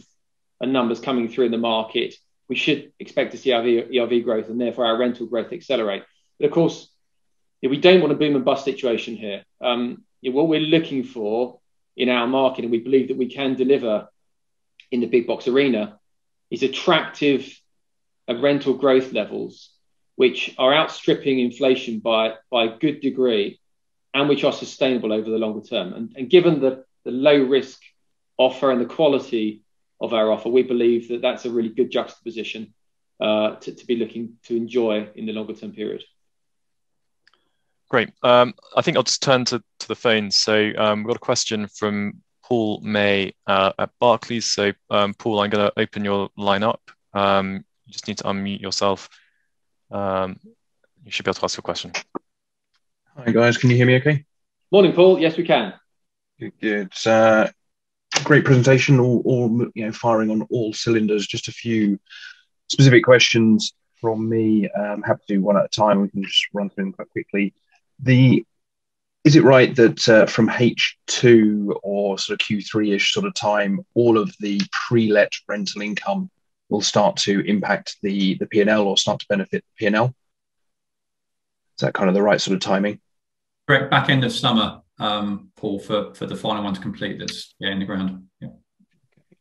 uh, numbers coming through in the market, we should expect to see our ERV growth and therefore our rental growth accelerate. But of course, we don't want a boom and bust situation here. Um, what we're looking for in our market, and we believe that we can deliver in the big box arena, is attractive uh, rental growth levels which are outstripping inflation by, by a good degree and which are sustainable over the longer term. And, and given the, the low risk offer and the quality of our offer, we believe that that's a really good juxtaposition uh, to, to be looking to enjoy in the longer term period. Great. Um, I think I'll just turn to, to the phones. So um, we've got a question from Paul May uh, at Barclays. So um, Paul, I'm going to open your line up. Um, you just need to unmute yourself. Um, you should be able to ask your question. Hi guys, can you hear me okay? Morning, Paul. Yes, we can. Good. good. Uh, great presentation, all, all you know, firing on all cylinders. Just a few specific questions from me. Um, happy to do one at a time. We can just run through them quite quickly. The is it right that uh, from H2 or sort of Q3-ish sort of time, all of the pre-let rental income will start to impact the the P&L or start to benefit the P&L? Is that kind of the right sort of timing? Correct. Back end of summer, um, Paul, for, for the final one to complete that's yeah, in the ground. Yeah.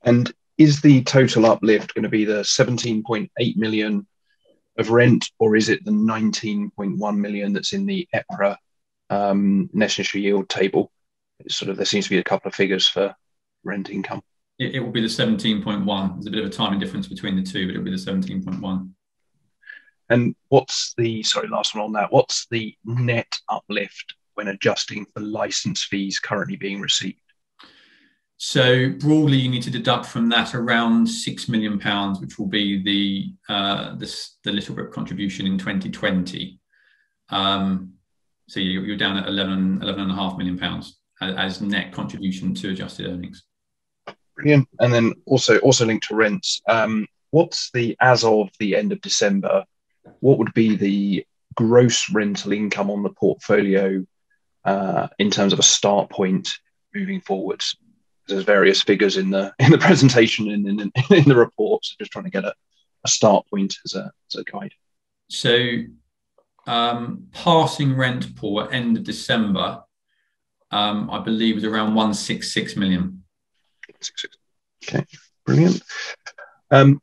And is the total uplift going to be the 17.8 million of rent, or is it the 19.1 million that's in the EPRA um, net initial yield table? It's sort of there seems to be a couple of figures for rent income. It, it will be the 17.1. There's a bit of a timing difference between the two, but it'll be the 17.1. And what's the sorry last one on that? What's the net uplift when adjusting for license fees currently being received? So broadly, you need to deduct from that around six million pounds, which will be the uh, this, the Littlebrook contribution in 2020. Um, so you, are down at 11, 11 and a half million pounds as, as net contribution to adjusted earnings. Brilliant. And then also also linked to rents. Um, what's the as of the end of December? What would be the gross rental income on the portfolio uh, in terms of a start point moving forwards? There's various figures in the in the presentation and in, in, in the report. So just trying to get a, a start point as a, as a guide. So um, passing rent pool at end of December, um, I believe was around 166 million. Okay, brilliant. Um,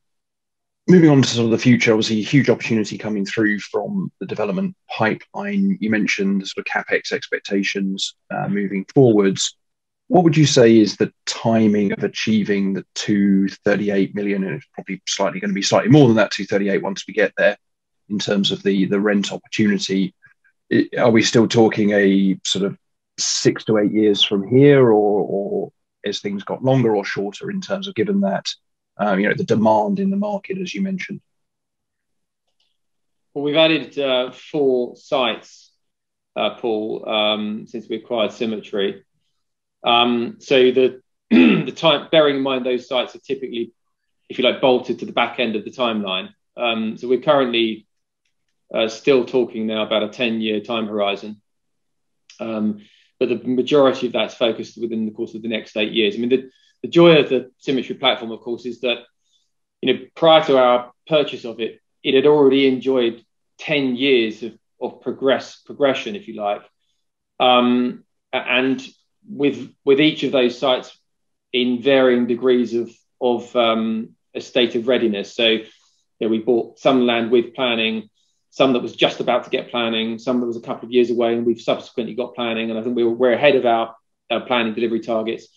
moving on to sort of the future, obviously a huge opportunity coming through from the development pipeline. You mentioned sort of capex expectations uh, moving forwards. What would you say is the timing of achieving the 238 million? And it's probably slightly going to be slightly more than that 238 once we get there in terms of the the rent opportunity. Are we still talking a sort of six to eight years from here, or, or as things got longer or shorter in terms of given that um, you know the demand in the market, as you mentioned? Well, we've added uh, four sites, uh, Paul, um, since we acquired Symmetry. Um, so the the time, bearing in mind those sites are typically, if you like, bolted to the back end of the timeline. Um, so we're currently uh, still talking now about a 10 year time horizon. Um, but the majority of that's focused within the course of the next eight years. I mean, the, the joy of the Symmetry platform, of course, is that you know prior to our purchase of it, it had already enjoyed 10 years of, of progress progression, if you like. Um, and with with each of those sites in varying degrees of of um, a state of readiness. So, you know, we bought some land with planning, some that was just about to get planning, some that was a couple of years away, and we've subsequently got planning. And I think we were, we're ahead of our, our planning delivery targets.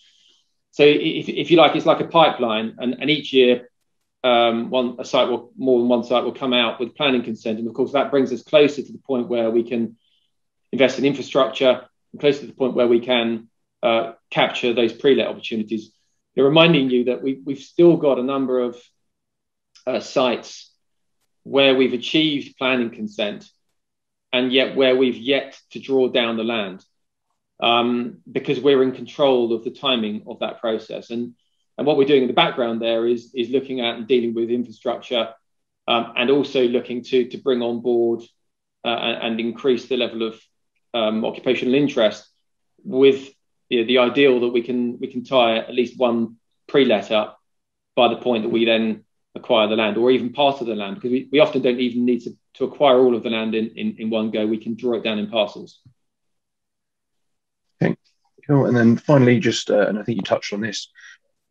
So, if, if you like, it's like a pipeline, and, and each year, um, one a site will more than one site will come out with planning consent, and of course that brings us closer to the point where we can invest in infrastructure, and closer to the point where we can uh, capture those pre-let opportunities. They're reminding you that we, we've still got a number of uh, sites where we've achieved planning consent and yet where we've yet to draw down the land um, because we're in control of the timing of that process. And, and what we're doing in the background there is, is looking at and dealing with infrastructure um, and also looking to, to bring on board uh, and, and, increase the level of um, occupational interest with you know, the ideal that we can we can tie at least one pre-let up by the point that we then acquire the land or even part of the land because we, we often don't even need to, to acquire all of the land in, in, in one go. We can draw it down in parcels. Okay, cool. And then finally, just uh, and I think you touched on this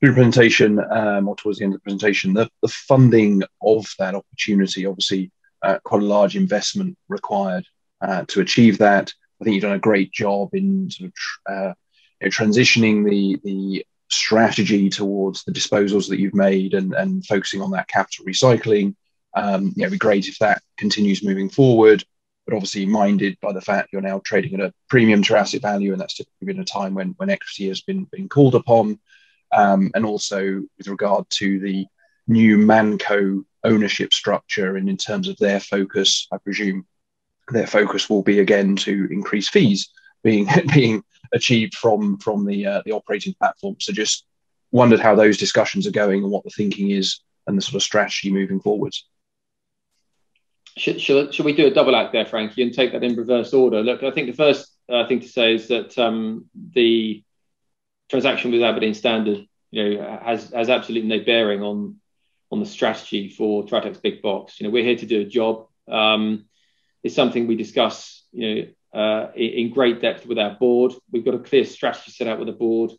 through presentation um, or towards the end of the presentation, the, the funding of that opportunity, obviously uh, quite a large investment required uh, to achieve that. I think you've done a great job in sort of uh, you know, transitioning the the strategy towards the disposals that you've made and, and focusing on that capital recycling. Um, it'd be great if that continues moving forward, but obviously minded by the fact you're now trading at a premium to asset value, and that's typically been a time when, when equity has been, been called upon. Um, and also with regard to the new Manco ownership structure and in terms of their focus, I presume their focus will be again to increase fees being being achieved from from the uh, the operating platform. So just wondered how those discussions are going and what the thinking is and the sort of strategy moving forwards. Should, should, should we do a double act there, Frankie, and take that in reverse order? Look, I think the first uh, thing to say is that um, the transaction with Aberdeen Standard, you know, has has absolutely no bearing on on the strategy for Tritax Big Box. You know, we're here to do a job. Um, it's something we discuss, you know, uh, in, great depth with our board. We've got a clear strategy set out with the board.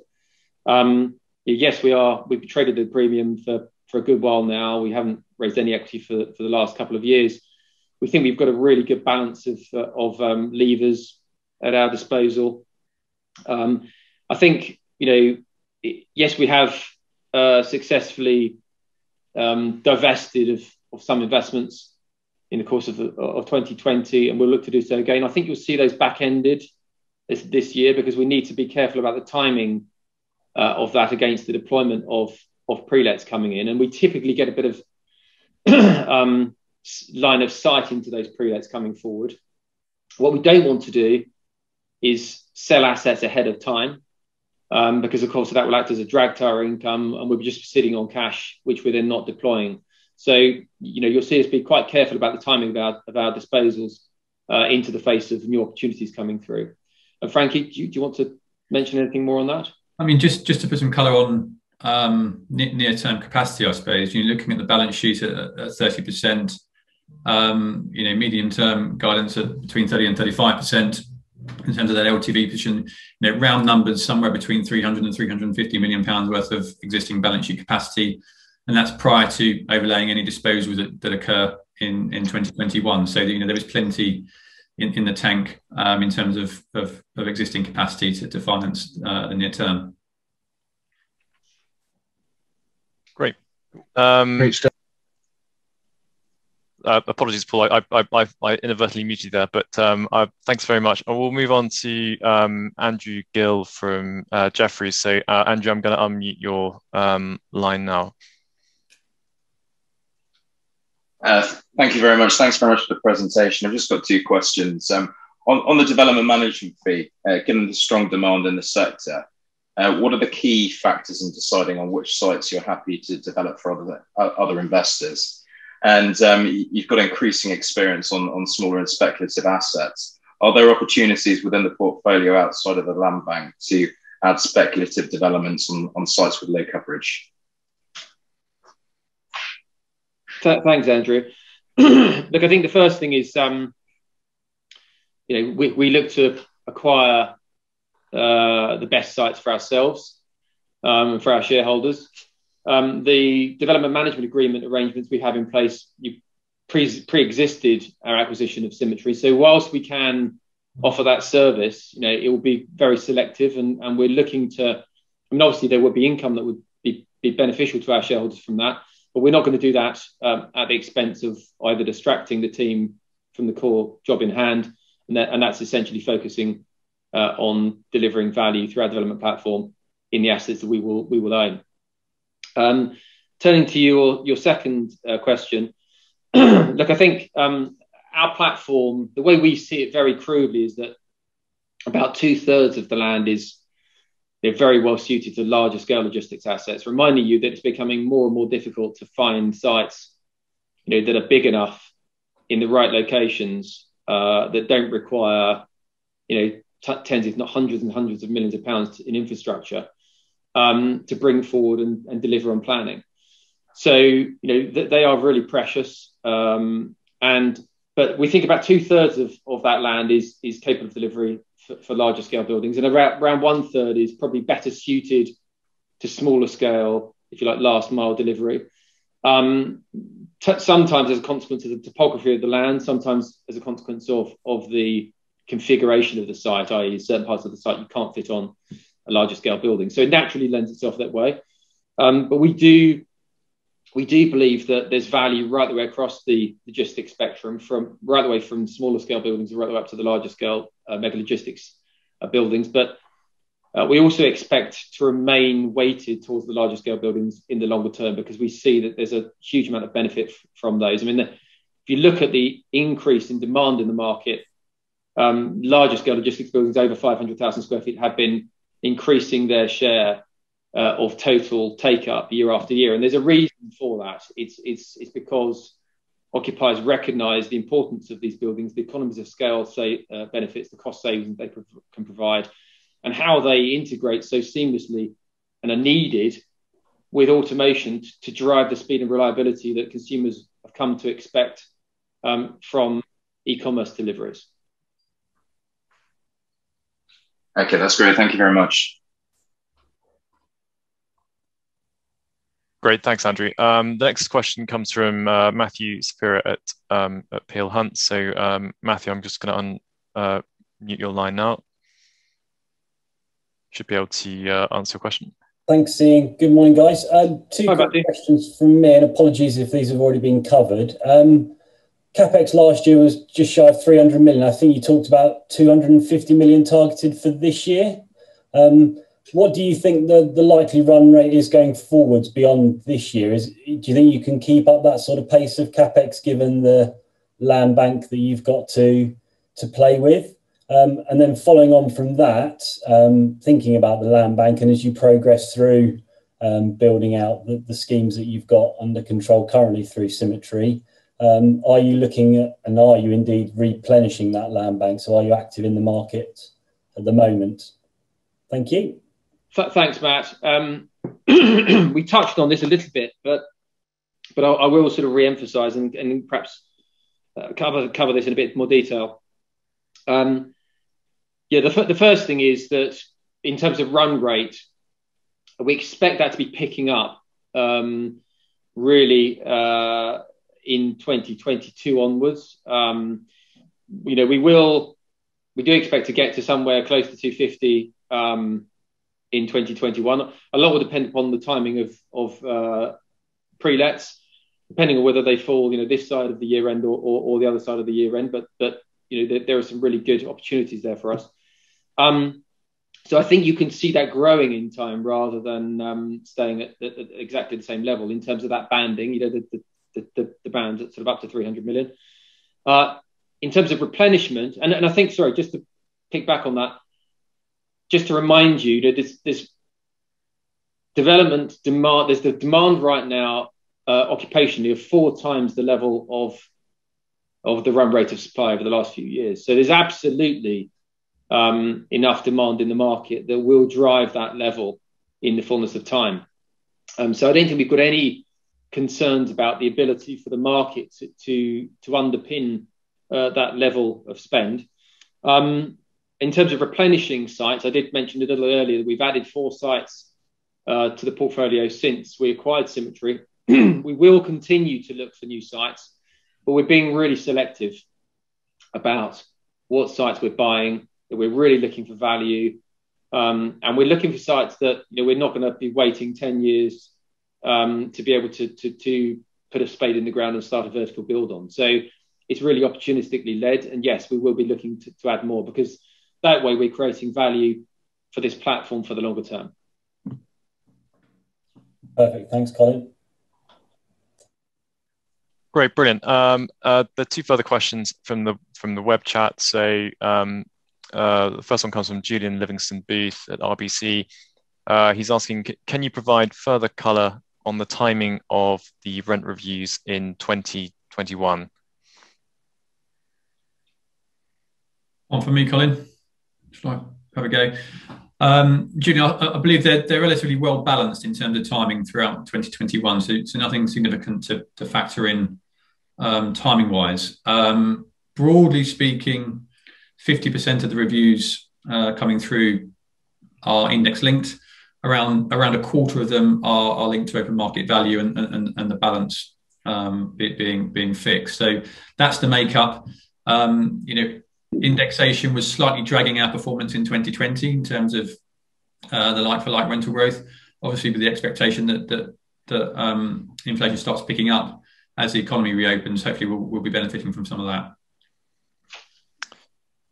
Um, yes, we are. We've traded the premium for for a good while now. We haven't raised any equity for for the last couple of years. We think we've got a really good balance of uh, of um, levers at our disposal. Um, I think you know, yes, we have uh, successfully um, divested of, of some investments in the course of, of 2020, and we'll look to do so again. I think you'll see those back ended this, this year because we need to be careful about the timing uh, of that against the deployment of, of pre-lets coming in. And we typically get a bit of um, line of sight into those pre-lets coming forward. What we don't want to do is sell assets ahead of time um, because of course that will act as a drag to our income and we'll be just sitting on cash which we're then not deploying. So you know you'll see us be quite careful about the timing of our, of our disposals uh, into the face of new opportunities coming through. And frankie do you, do you, want to mention anything more on that? I mean just just to put some color on um, near-term capacity i suppose. You're looking at the balance sheet at, at 30% um, you know medium-term guidance at between 30 and 35% in terms of that LTV position, you know, round numbers, somewhere between 300 and 350 million pounds worth of existing balance sheet capacity, and that's prior to overlaying any disposals that, that occur in, in 2021. So you know there is plenty in, in the tank um, in terms of, of, of, existing capacity to, to finance uh, the near term. Great. Um, Great stuff uh, apologies, Paul. I, I, I, I, inadvertently muted there, but um, uh, thanks very much. And we'll move on to um, Andrew Gill from uh, Jefferies. So, uh, Andrew, I'm going to unmute your um, line now. Uh, thank you very much. Thanks very much for the presentation. I've just got two questions. Um, on, on, the development management fee, uh, given the strong demand in the sector, what are the key factors in deciding on which sites you're happy to develop for other, other investors? And um, you've got increasing experience on, on smaller and speculative assets. Are there opportunities within the portfolio outside of the land bank to add speculative developments on, on sites with low coverage? Thanks, Andrew. Look, I think the first thing is, um, you know, we, we look to acquire uh, the best sites for ourselves um, and for our shareholders. Um, the development management agreement arrangements we have in place pre- pre-existed our acquisition of Symmetry. So whilst we can offer that service, you know, it will be very selective, and, and we're looking to. I mean, obviously, there would be income that would be, be beneficial to our shareholders from that, but we're not going to do that um, at the expense of either distracting the team from the core job in hand, and, that, and that's essentially focusing uh, on delivering value through our development platform in the assets that we will we will own. Um, turning to your, your second uh, question, look, I think um, our platform, the way we see it very crudely, is that about two thirds of the land is very well suited to larger scale logistics assets, reminding you that it's becoming more and more difficult to find sites that are big enough in the right locations uh, that don't require you know, t- tens, if not hundreds and hundreds of millions of pounds in infrastructure um, to bring forward and, and, deliver on planning. So you know th- they are really precious, um, and but we think about two thirds of, of that land is is capable of delivery for, for larger scale buildings, and around, around one third is probably better suited to smaller scale, if you like, last mile delivery. Um, t- sometimes as a consequence of the topography of the land, sometimes as a consequence of of the configuration of the site, i.e., certain parts of the site you can't fit on a larger scale building. So it naturally lends itself that way. Um, but we do we do believe that there's value right the way across the logistics spectrum, from right the way from smaller scale buildings right the way up to the larger scale uh, mega logistics uh, buildings. But uh, we also expect to remain weighted towards the larger scale buildings in the longer term because we see that there's a huge amount of benefit f- from those. I mean, the, if you look at the increase in demand in the market, um, larger scale logistics buildings over 500,000 square feet have been increasing their share uh, of total take up year after year. And there's a reason for that. It's, it's, it's because occupiers recognize the importance of these buildings, the economies of scale say, uh, benefits, the cost savings they can provide, and how they integrate so seamlessly and are needed with automation to, to drive the speed and reliability that consumers have come to expect um, from e-commerce deliveries. Okay, that's great. Thank you very much. Great, thanks, Andrew. Um, the next question comes from uh, Matthew Saperia at, um, at Peel Hunt. So, um, Matthew, I'm just going to unmute uh, your line now. Should be able to uh, answer your question. Thanks, Ian. Good morning, guys. Um, two Hi, quick questions from me, and apologies if these have already been covered. Um, CapEx last year was just shy of 300 million. I think you talked about 250 million targeted for this year. Um, what do you think the, likely run rate is going forwards beyond this year? Is do you think you can keep up that sort of pace of CapEx given the land bank that you've got to to play with? Um, and then following on from that, um, thinking about the land bank and as you progress through building out the, schemes that you've got under control currently through Symmetry, um, are you looking at and are you indeed replenishing that land bank? So are you active in the market at the moment? Thank you. Th- thanks, Matt. Um, we touched on this a little bit, but but I, I will sort of re-emphasise and, and perhaps uh, cover cover this in a bit more detail. Um, yeah, the, f- the first thing is that in terms of run rate, we expect that to be picking up um, really uh, in 2022 onwards. Um, you know, we will, we do expect to get to somewhere close to 250 um, in 2021. A lot will depend upon the timing of of uh, pre-lets, depending on whether they fall, you know, this side of the year end or, or, or the other side of the year end. But but you know, there, there, are some really good opportunities there for us. Um, so I think you can see that growing in time rather than um, staying at, at, at, exactly the same level in terms of that banding. You know, the the, the, the, the band at sort of up to 300 million. Uh, in terms of replenishment, and, and I think, sorry, just to pick back on that, just to remind you that this, this development demand, there's the demand right now uh, occupationally of four times the level of of the run rate of supply over the last few years. So there's absolutely um, enough demand in the market that will drive that level in the fullness of time. Um, so I don't think we've got any concerns about the ability for the market to to, underpin uh, that level of spend. Um, in terms of replenishing sites, I did mention a little earlier that we've added four sites uh, to the portfolio since we acquired Symmetry. we will continue to look for new sites, but we're being really selective about what sites we're buying. That we're really looking for value, um, and we're looking for sites that you know we're not going to be waiting ten years um, to be able to, to to put a spade in the ground and start a vertical build on. So it's really opportunistically led, and yes, we will be looking to, to add more because that way, we're creating value for this platform for the longer term. Perfect. Thanks, Colin. Great, brilliant. Um, uh, the two further questions from the from the web chat. So um, uh, the first one comes from Julian Livingston Booth at RBC. Uh, he's asking, can you provide further color on the timing of the rent reviews in 2021? On for me, Colin. Shall I have a go? Um, I, I, believe they're, they're relatively well balanced in terms of timing throughout 2021, so, so nothing significant to, to factor in um, timing wise. Um, broadly speaking, 50% of the reviews uh, coming through are index linked. Around around a quarter of them are, are linked to open market value, and, and, and the balance um, being being fixed. So that's the makeup. Um, you know, indexation was slightly dragging our performance in 2020 in terms of uh, the like-for-like rental growth. Obviously, with the expectation that that, that um, inflation starts picking up as the economy reopens, hopefully we'll, we'll be benefiting from some of that.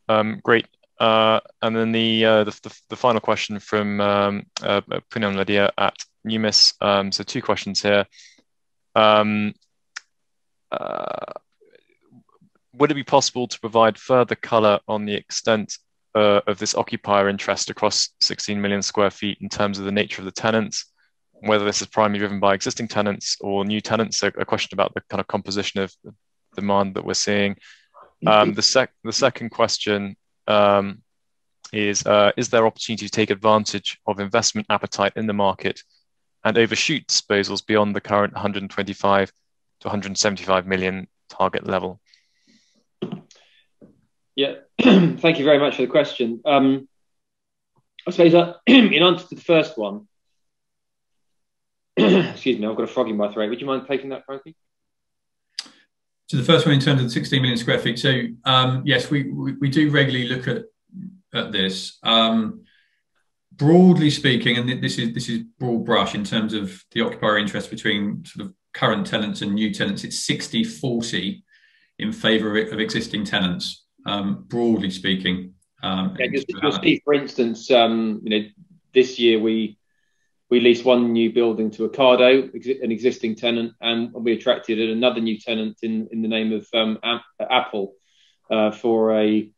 Um, great. Uh, and then the, uh, the, the, the final question from um, uh, Poonam Ladia at Numis. Um, so two questions here. Um, uh, would it be possible to provide further color on the extent uh, of this occupier interest across 16 million square feet in terms of the nature of the tenants, whether this is primarily driven by existing tenants or new tenants. A, a question about the kind of composition of demand that we're seeing. Um, the, sec- the second question um, is uh, Is there opportunity to take advantage of investment appetite in the market and overshoot disposals beyond the current 125 to 175 million target level? Yeah, thank you very much for the question. Um, I suppose in answer to the first one, excuse me, I've got a frog in my throat. Would you mind taking that, Frankie? So the first one in terms of the 16 million square feet. So um, yes, we, we, we do regularly look at at this. Um, broadly speaking, and this is this is broad brush in terms of the occupier interest between sort of current tenants and new tenants. It's 60-40 in favour of, existing tenants. Um, broadly speaking. Um, yeah, you'll see, for instance, um, you know, this year we we leased one new building to Ocado, an existing tenant, and we attracted another new tenant in, in the name of um, Apple uh, for a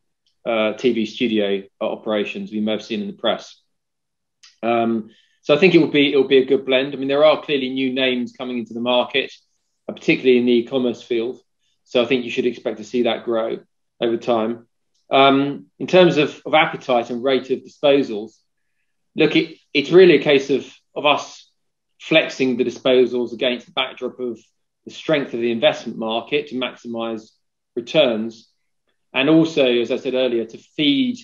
uh, TV studio operations we may have seen in the press. Um, so I think it will be it will be a good blend. I mean, there are clearly new names coming into the market, uh, particularly in the e-commerce field. So I think you should expect to see that grow over time. Um, in terms of, of appetite and rate of disposals, look, it, it's really a case of, of us flexing the disposals against the backdrop of the strength of the investment market to maximize returns. And also, as I said earlier, to feed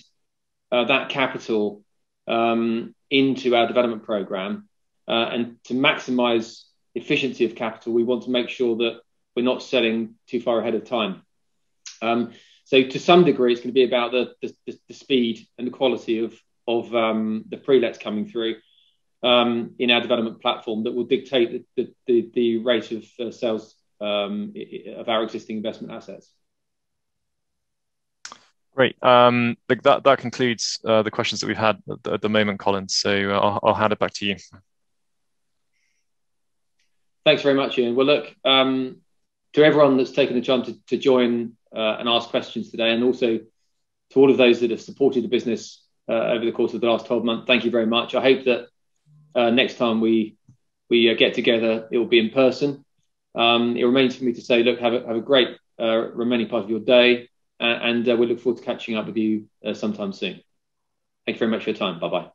uh, that capital um, into our development program uh, and to maximize efficiency of capital, we want to make sure that we're not selling too far ahead of time. Um, so to some degree, it's going to be about the, the, the speed and the quality of of um, the pre-lets coming through um, in our development platform that will dictate the, the, the rate of uh, sales um, of our existing investment assets. Great. Um, that that concludes uh, the questions that we've had at the, at the moment, Colin. So uh, I'll, I'll, hand it back to you. Thanks very much, Ian. Well, look, um, to everyone that's taken the chance to, to join uh, and ask questions today, and also to all of those that have supported the business uh, over the course of the last 12 months. Thank you very much. I hope that uh, next time we we uh, get together, it will be in person. Um, it remains for me to say, look, have a, have a great remaining part of your day, and we look forward to catching up with you sometime soon. Thank you very much for your time. Bye bye.